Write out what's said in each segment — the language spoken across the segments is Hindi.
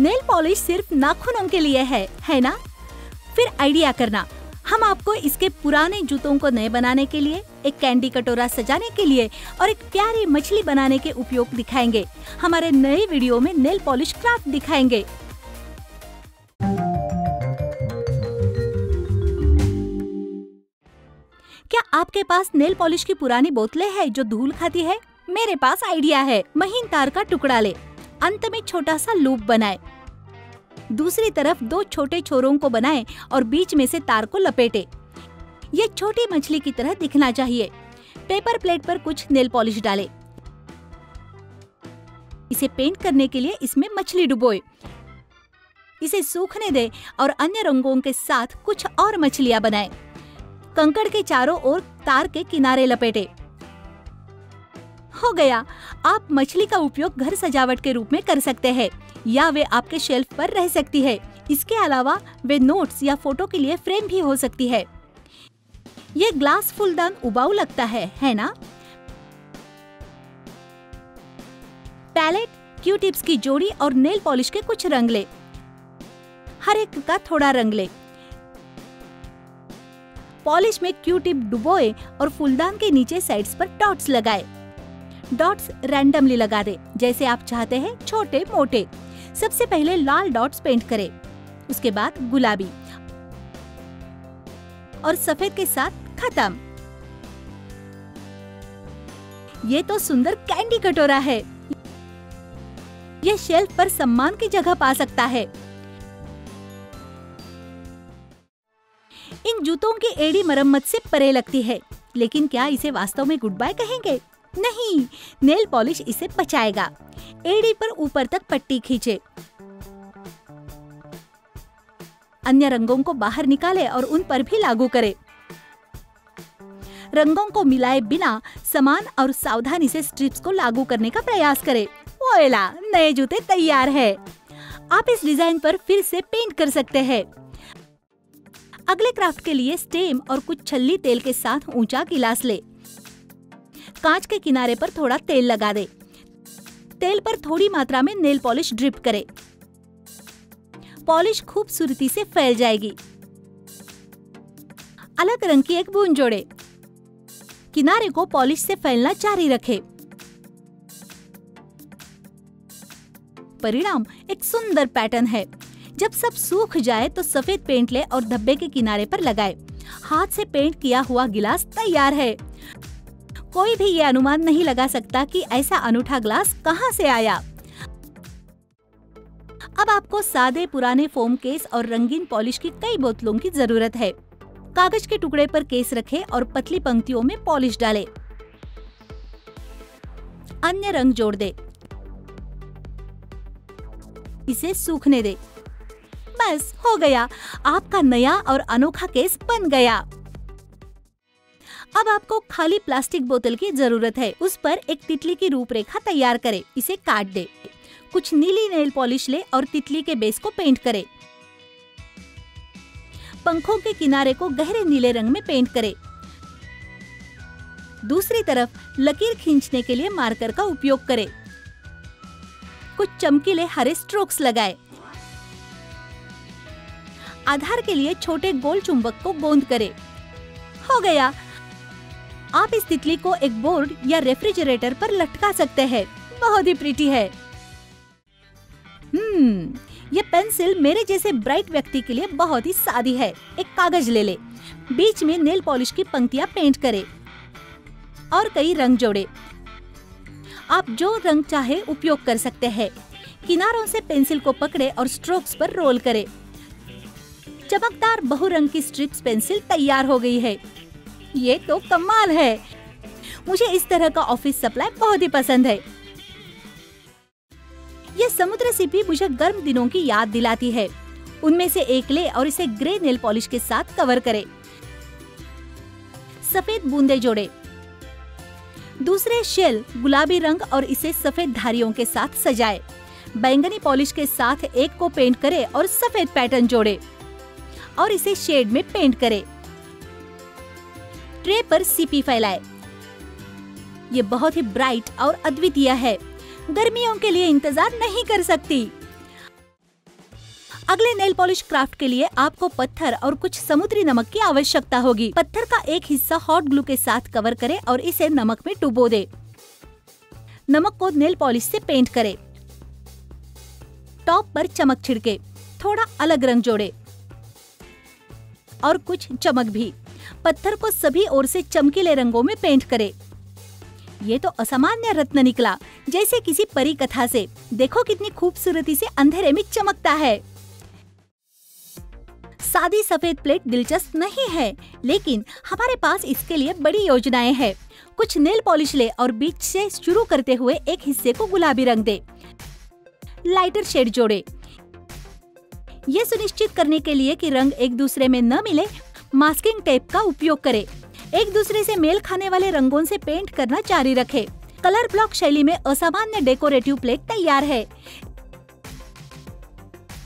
नेल पॉलिश सिर्फ़ नाखूनों के लिए है है ना? फिर आइडिया करना। हम आपको इसके पुराने जूतों को नए बनाने के लिए, एक कैंडी कटोरा सजाने के लिए और एक प्यारी मछली बनाने के उपयोग दिखाएँगे। हमारे नए वीडियो में नेल पॉलिश क्राफ्ट दिखाएँगे। क्या आपके पास नेल पॉलिश की पुरानी बोतलें हैं जो धूल खाती है? मेरे पास आइडिया है, महीन तार का टुकड़ा ले। अंत में छोटा सा लूप बनाए। दूसरी तरफ़ दो छोटे छोरों को बनाए और बीच में से तार को लपेटे। ये छोटी मछली की तरह दिखना चाहिए। पेपर प्लेट पर कुछ नेल पॉलिश डाले। इसे पेंट करने के लिए इसमें मछली डुबोए। इसे सूखने दे और अन्य रंगों के साथ कुछ और मछलियाँ बनाए। कंकड़ के चारों ओर तार के किनारे लपेटे। हो गया। आप मछली का उपयोग घर सजावट के रूप में कर सकते हैं। या वे आपके शेल्फ पर रह सकती है। इसके अलावा वे नोट्स या फ़ोटो के लिए फ्रेम भी हो सकती है। ये ग्लास फूलदान उबाऊ लगता है है ना? पैलेट क्यू टिप्स की जोड़ी और नेल पॉलिश के कुछ रंग ले। हर एक का थोड़ा रंग ले। पॉलिश में क्यू टिप डुबोए और फूलदान के नीचे साइड्स पर डॉट्स लगाए। डॉट्स रैंडमली लगा दे, जैसे आप चाहते हैं, छोटे, मोटे। सबसे पहले लाल डॉट्स पेंट करें, उसके बाद गुलाबी और सफ़ेद के साथ खत्म। ये तो सुंदर कैंडी कटोरा है। यह शेल्फ पर सम्मान की जगह पा सकता है। इन जूतों की एड़ी मरम्मत से परे लगती है, लेकिन क्या इसे वास्तव में गुड बाय कहेंगे? नहीं नेल पॉलिश इसे बचाएगा। एड़ी पर ऊपर तक पट्टी खींचे। अन्य रंगों को बाहर निकाले और उन पर भी लागू करे। रंगों को मिलाए बिना समान और सावधानी से स्ट्रिप्स को लागू करने का प्रयास करें। ओएला नए जूते तैयार है। आप इस डिज़ाइन पर फिर से पेंट कर सकते हैं। अगले क्राफ्ट के लिए स्टेम और कुछ छल्ली तेल के साथ ऊँचा गिलास ले। कांच के किनारे पर थोड़ा तेल लगा दे। तेल पर थोड़ी मात्रा में नेल पॉलिश ड्रिप करे। पॉलिश खूबसूरती से फैल जाएगी। अलग रंग की एक बूंद जोड़े। किनारे को पॉलिश से फैलना जारी रखे। परिणाम एक सुंदर पैटर्न है। जब सब सूख जाए तो सफ़ेद पेंट ले और धब्बे के किनारे पर लगाए। हाथ से पेंट किया हुआ गिलास तैयार है। कोई भी ये अनुमान नहीं लगा सकता कि ऐसा अनूठा ग्लास कहाँ से आया। अब आपको सादे पुराने फोम केस और रंगीन पॉलिश की कई बोतलों की ज़रूरत है। कागज़ के टुकड़े पर केस रखे और पतली पंक्तियों में पॉलिश डाले। अन्य रंग जोड़ दे। इसे सूखने दे। बस, हो गया। आपका नया और अनोखा केस बन गया। अब आपको खाली प्लास्टिक बोतल की ज़रूरत है। उस पर एक तितली की रूपरेखा तैयार करें। इसे काट दे। कुछ नीली नेल पॉलिश ले और तितली के बेस को पेंट करें। पंखों के किनारे को गहरे नीले रंग में पेंट करें। दूसरी तरफ़ लकीर खींचने के लिए मार्कर का उपयोग करें। कुछ चमकीले हरे स्ट्रोक्स लगाए। आधार के लिए छोटे गोल चुंबक को गोंद करें। हो गया। आप इस तितली को एक बोर्ड या रेफ्रिजरेटर पर लटका सकते हैं। बहुत ही प्रीटी है। हम्म ये पेंसिल मेरे जैसे ब्राइट व्यक्ति के लिए बहुत ही सादी है। एक कागज़ ले ले। बीच में नेल पॉलिश की पंक्तियाँ पेंट करे। और कई रंग जोड़े। आप जो रंग चाहे उपयोग कर सकते हैं। किनारों से पेंसिल को पकड़े और स्ट्रोक्स पर रोल करें। चमकदार बहुरंग की स्ट्रिप्स पेंसिल तैयार हो गई है। ये तो कमाल है। मुझे इस तरह का ऑफ़िस सप्लाई बहुत ही पसंद है। यह समुद्र सीपी मुझे गर्म दिनों की याद दिलाती है। उनमें से एक ले और इसे ग्रे नेल पॉलिश के साथ कवर करें। सफ़ेद बूंदे जोड़े। दूसरे शेल गुलाबी रंग और इसे सफ़ेद धारियों के साथ सजाए। बैंगनी पॉलिश के साथ एक को पेंट करें और सफ़ेद पैटर्न जोड़े। और इसे शेड में पेंट करें। ट्रे पर सीपी फैलाए। ये बहुत ही ब्राइट और अद्वितीय है। गर्मियों के लिए इंतज़ार नहीं कर सकती। अगले नेल पॉलिश क्राफ्ट के लिए आपको पत्थर और कुछ समुद्री नमक की आवश्यकता होगी। पत्थर का एक हिस्सा हॉट ग्लू के साथ कवर करें और इसे नमक में डुबो दे। नमक को नेल पॉलिश से पेंट करें। टॉप पर चमक छिड़के। थोड़ा अलग रंग जोड़े। और कुछ चमक भी। पत्थर को सभी ओर से चमकीले रंगों में पेंट करे। ये तो असामान्य रत्न निकला, जैसे किसी परी कथा से। देखो कितनी खूबसूरती से अंधेरे में चमकता है। सादी सफ़ेद प्लेट दिलचस्प नहीं है, लेकिन हमारे पास इसके लिए बड़ी योजनाएँ हैं। कुछ नेल पॉलिश ले और बीच से शुरू करते हुए एक हिस्से को गुलाबी रंग दे। लाइटर शेड जोड़े। ये सुनिश्चित करने के लिए कि रंग एक दूसरे में न मिले मास्किंग टेप का उपयोग करें। एक दूसरे से मेल खाने वाले रंगों से पेंट करना जारी रखें। कलर ब्लॉक शैली में असामान्य डेकोरेटिव प्लेट तैयार है।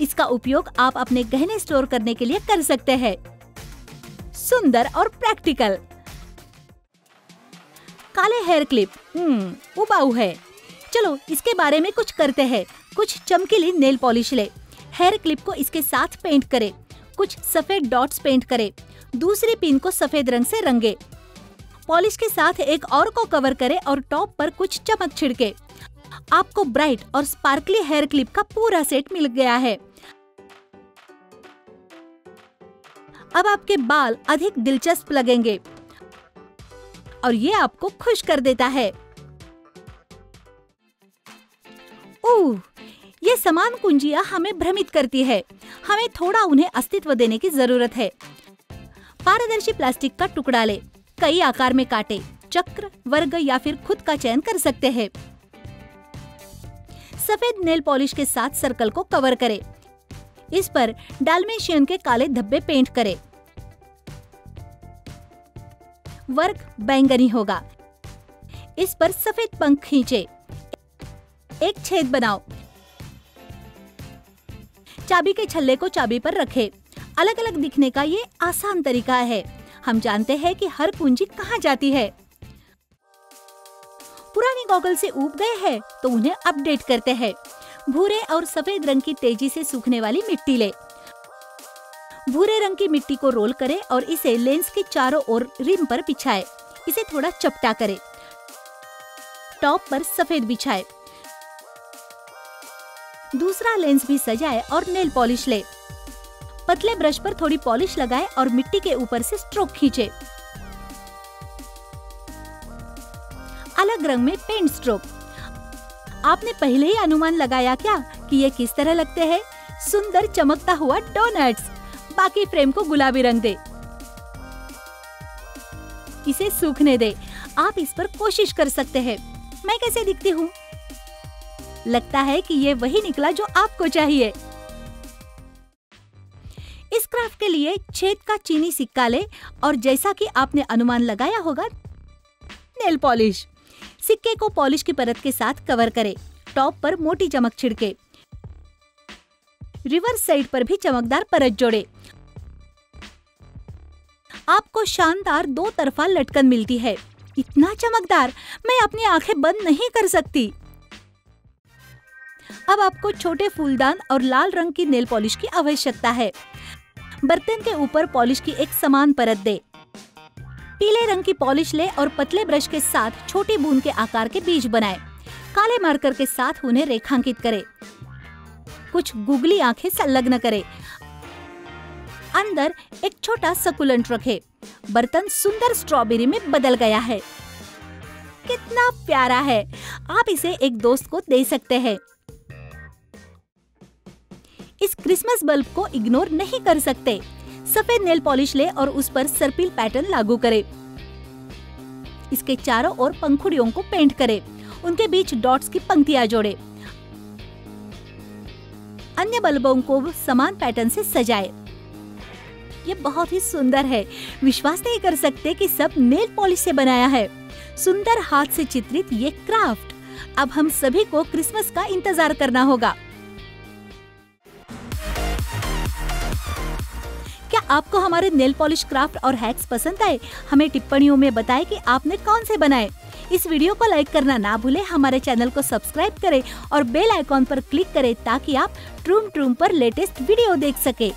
इसका उपयोग आप अपने गहने स्टोर करने के लिए कर सकते हैं। सुंदर और प्रैक्टिकल। काले हेयर क्लिप। हम्म उबाऊ है। चलो, इसके बारे में कुछ करते हैं। कुछ चमकीली नेल पॉलिश ले। हेयर क्लिप को इसके साथ पेंट करें। कुछ सफ़ेद डॉट्स पेंट करें। दूसरी पिन को सफ़ेद रंग से रंगे। पॉलिश के साथ एक और को कवर करें और टॉप पर कुछ चमक छिड़के। आपको ब्राइट और स्पार्कली हेयर क्लिप का पूरा सेट मिल गया है। अब आपके बाल अधिक दिलचस्प लगेंगे। और ये आपको खुश कर देता है। ओह! ये समान कुंजियाँ हमें भ्रमित करती है। हमें थोड़ा उन्हें अस्तित्व देने की ज़रूरत है। पारदर्शी प्लास्टिक का टुकड़ा ले कई आकार में काटे, चक्र, वर्ग या फिर खुद का चयन कर सकते हैं। सफ़ेद नेल पॉलिश के साथ सर्कल को कवर करें। इस पर डालमेशियन के काले धब्बे पेंट करें। वर्ग बैंगनी होगा। इस पर सफ़ेद पंख खींचे। एक छेद बनाओ। चाबी के छल्ले को चाबी पर रखें। अलग अलग दिखने का ये आसान तरीका है। हम जानते हैं कि हर कुंजी कहाँ जाती है। पुरानी गॉगल से उब गए हैं तो उन्हें अपडेट करते हैं। भूरे और सफ़ेद रंग की तेज़ी से सूखने वाली मिट्टी ले। भूरे रंग की मिट्टी को रोल करें और इसे लेंस के चारों ओर रिम पर बिछाए। इसे थोड़ा चपटा करें। टॉप पर सफ़ेद बिछाए। दूसरा लेंस भी सजाए और नेल पॉलिश ले। पतले ब्रश पर थोड़ी पॉलिश लगाए और मिट्टी के ऊपर से स्ट्रोक खींचे। अलग रंग में पेंट स्ट्रोक। आपने पहले ही अनुमान लगाया क्या कि ये किस तरह लगते हैं? सुंदर चमकता हुआ डोनट्स। बाकी फ्रेम को गुलाबी रंग दे। इसे सूखने दे। आप इस पर कोशिश कर सकते हैं। मैं कैसे दिखती हूँ? लगता है कि ये वही निकला जो आपको चाहिए। इस क्राफ्ट के लिए छेद का चीनी सिक्का ले और जैसा कि आपने अनुमान लगाया होगा, नेल पॉलिश। सिक्के को पॉलिश की परत के साथ कवर करें, टॉप पर मोटी चमक छिड़के। रिवर्स साइड पर भी चमकदार परत जोड़े। आपको शानदार दो तरफा लटकन मिलती है। इतना चमकदार, मैं अपनी आँखें बंद नहीं कर सकती। अब आपको छोटे फूलदान और लाल रंग की नेल पॉलिश की आवश्यकता है। बर्तन के ऊपर पॉलिश की एक समान परत दे। पीले रंग की पॉलिश ले और पतले ब्रश के साथ छोटी बूंद के आकार के बीज बनाए। काले मार्कर के साथ उन्हें रेखांकित करे। कुछ गुगली आँखें संलग्न करे। अंदर एक छोटा सकुलेंट रखे। बर्तन सुंदर स्ट्रॉबेरी में बदल गया है। कितना प्यारा है! आप इसे एक दोस्त को दे सकते हैं। इस क्रिसमस बल्ब को इग्नोर नहीं कर सकते। सफ़ेद नेल पॉलिश ले और उस पर सर्पिल पैटर्न लागू करें। इसके चारों ओर पंखुड़ियों को पेंट करें। उनके बीच डॉट्स की पंक्तियाँ जोड़े। अन्य बल्बों को समान पैटर्न से सजाए। ये बहुत ही सुंदर है। विश्वास नहीं कर सकते कि सब नेल पॉलिश से बनाया है। सुंदर हाथ से चित्रित ये क्राफ्ट। अब हम सभी को क्रिसमस का इंतज़ार करना होगा। आपको हमारे नेल पॉलिश क्राफ्ट और हैक्स पसंद आए, हमें टिप्पणियों में बताएँ कि आपने कौन से बनाए। इस वीडियो को लाइक करना ना भूले, हमारे चैनल को सब्सक्राइब करें और बेल आइकॉन पर क्लिक करें ताकि आप ट्रूम ट्रूम पर लेटेस्ट वीडियो देख सके।